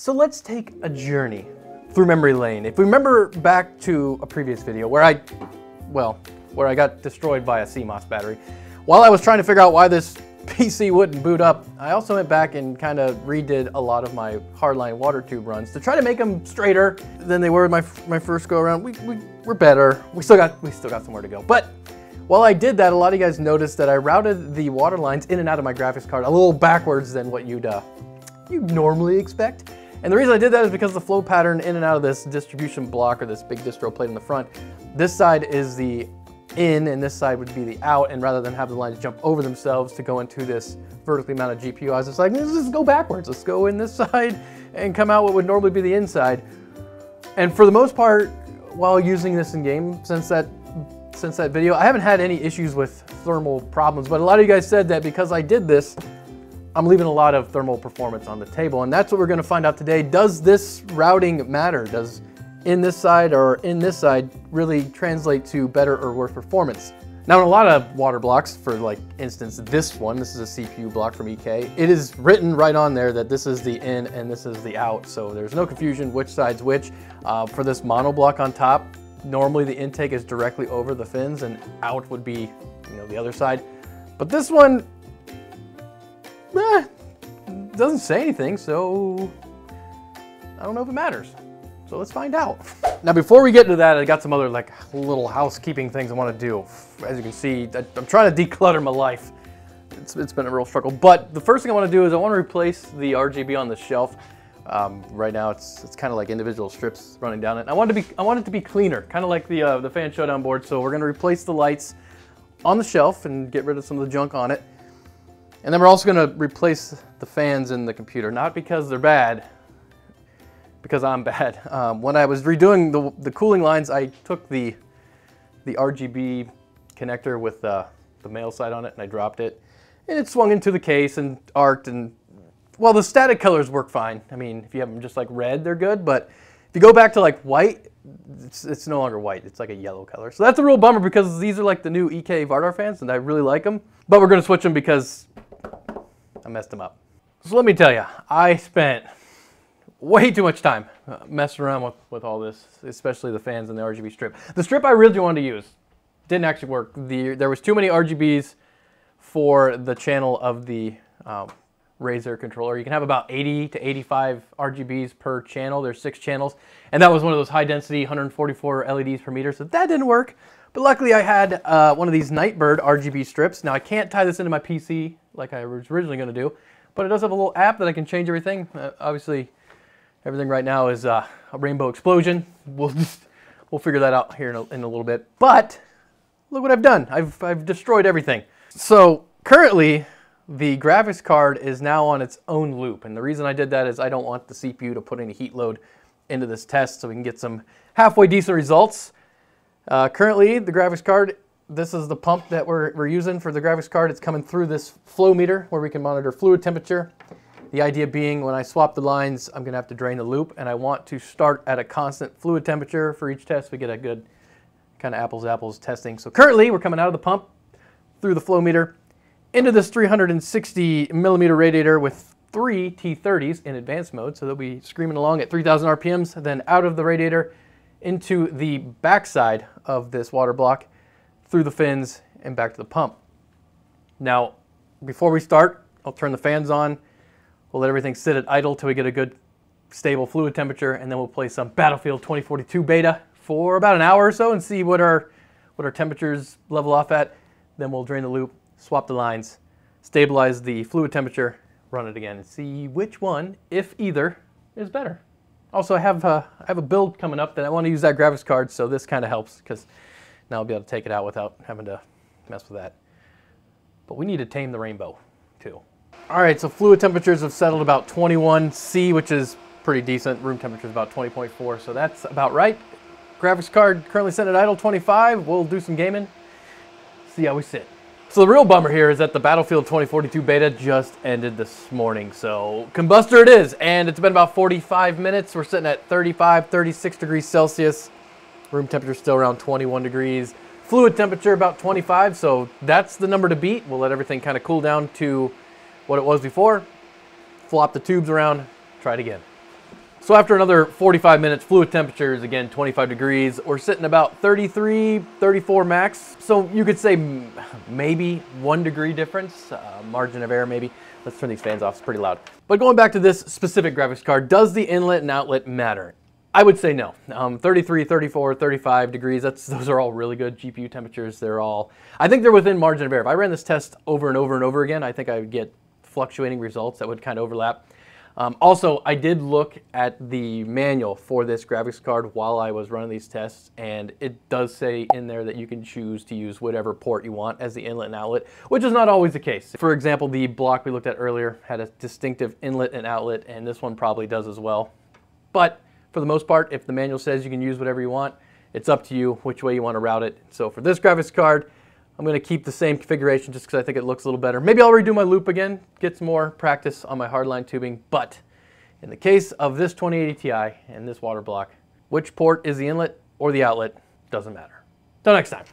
So let's take a journey through memory lane. If we remember back to a previous video where I, well, where I got destroyed by a CMOS battery, while I was trying to figure out why this PC wouldn't boot up, I also went back and kind of redid a lot of my hardline water tube runs to try to make them straighter than they were my, my first go around. We, we, we're better. We still got we still got somewhere to go. But while I did that, a lot of you guys noticed that I routed the water lines in and out of my graphics card a little backwards than what you'd uh, you'd normally expect. And the reason I did that is because the flow pattern in and out of this distribution block or this big distro plate in the front, this side is the in and this side would be the out. And rather than have the lines jump over themselves to go into this vertically mounted GPU, I was just like, let's just go backwards. Let's go in this side and come out what would normally be the inside. And for the most part, while using this in game, since that since that video, I haven't had any issues with thermal problems, but a lot of you guys said that because I did this, I'm leaving a lot of thermal performance on the table, and that's what we're gonna find out today. Does this routing matter? Does in this side or in this side really translate to better or worse performance? Now in a lot of water blocks, for like instance this one, this is a CPU block from EK, it is written right on there that this is the in and this is the out, so there's no confusion which side's which. Uh, for this mono block on top, normally the intake is directly over the fins and out would be you know, the other side. But this one, eh, doesn't say anything, so I don't know if it matters. So let's find out. Now, before we get into that, I got some other like little housekeeping things I want to do. As you can see, I'm trying to declutter my life. It's, it's been a real struggle. But the first thing I want to do is I want to replace the RGB on the shelf. Um, right now, it's it's kind of like individual strips running down it. I want to be I want it to be cleaner, kind of like the uh, the fan showdown board. So we're going to replace the lights on the shelf and get rid of some of the junk on it. And then we're also going to replace the fans in the computer, not because they're bad, because I'm bad. Um, when I was redoing the, the cooling lines, I took the, the RGB connector with uh, the male side on it and I dropped it. And it swung into the case and arced and, well, the static colors work fine. I mean, if you have them just like red, they're good. But if you go back to like white, it's, it's no longer white. It's like a yellow color. So that's a real bummer because these are like the new EK Vardar fans and I really like them. But we're to switch them because I messed them up. So let me tell you, I spent way too much time uh, messing around with, with all this, especially the fans and the RGB strip. The strip I really wanted to use didn't actually work. The, there was too many RGBs for the channel of the um, Razer controller. You can have about 80 to 85 RGBs per channel. There's six channels. And that was one of those high density 144 LEDs per meter. So that didn't work. But luckily I had uh, one of these Nitebird RGB strips. Now I can't tie this into my PC like I was originally going to do. But it does have a little app that I can change everything. Uh, obviously Everything right now is uh, a rainbow explosion. We'll just, we'll figure that out here in a, in a little bit. But look what I've done. I've, I've destroyed everything. So currently the graphics card is now on its own loop. And the reason I did that is I don't want the CPU to put any heat load into this test so we can get some halfway decent results. Uh, currently the graphics card, this is the pump that we're, we're using for the graphics card. It's coming through this flow meter where we can monitor fluid temperature the idea being when I swap the lines, I'm gonna have to drain the loop and I want to start at a constant fluid temperature for each test. We get a good kind of apples apples testing. So currently we're coming out of the pump through the flow meter into this 360 millimeter radiator with three T30s in advanced mode. So they'll be screaming along at 3000 RPMs, then out of the radiator into the backside of this water block through the fins and back to the pump. Now, before we start, I'll turn the fans on We'll let everything sit at idle till we get a good stable fluid temperature, and then we'll play some Battlefield 2042 beta for about an hour or so and see what our, what our temperatures level off at. Then we'll drain the loop, swap the lines, stabilize the fluid temperature, run it again, and see which one, if either, is better. Also, I have, a, I have a build coming up that I want to use that graphics card, so this kind of helps because now I'll be able to take it out without having to mess with that. But we need to tame the rainbow, too. All right, so fluid temperatures have settled about 21 C, which is pretty decent. Room temperature is about 20.4, so that's about right. Graphics card currently set at idle 25. We'll do some gaming, see how we sit. So the real bummer here is that the Battlefield 2042 beta just ended this morning. So Kombustor it is, and it's been about 45 minutes. We're sitting at 35, 36 degrees Celsius. Room temperature still around 21 degrees. Fluid temperature about 25, so that's the number to beat. We'll let everything kind of cool down to what it was before, flop the tubes around, try it again. So after another 45 minutes, fluid temperature is again 25 degrees. We're sitting about 33, 34 max. So you could say maybe one degree difference, uh, margin of error maybe. Let's turn these fans off, it's pretty loud. But going back to this specific graphics card, does the inlet and outlet matter? I would say no. Um, 33, 34, 35 degrees, that's, those are all really good GPU temperatures. They're all, I think they're within margin of error. If I ran this test over and over and over again, I think I would get fluctuating results that would kind of overlap. Um, also, I did look at the manual for this graphics card while I was running these tests, and it does say in there that you can choose to use whatever port you want as the inlet and outlet, which is not always the case. For example, the block we looked at earlier had a distinctive inlet and outlet, and this one probably does as well. But for the most part, if the manual says you can use whatever you want, it's up to you which way you want to route it. So for this graphics card, I'm going to keep the same configuration just because I think it looks a little better. Maybe I'll redo my loop again, get some more practice on my hardline tubing, but in the case of this 2080 Ti and this water block, which port is the inlet or the outlet doesn't matter. Till next time.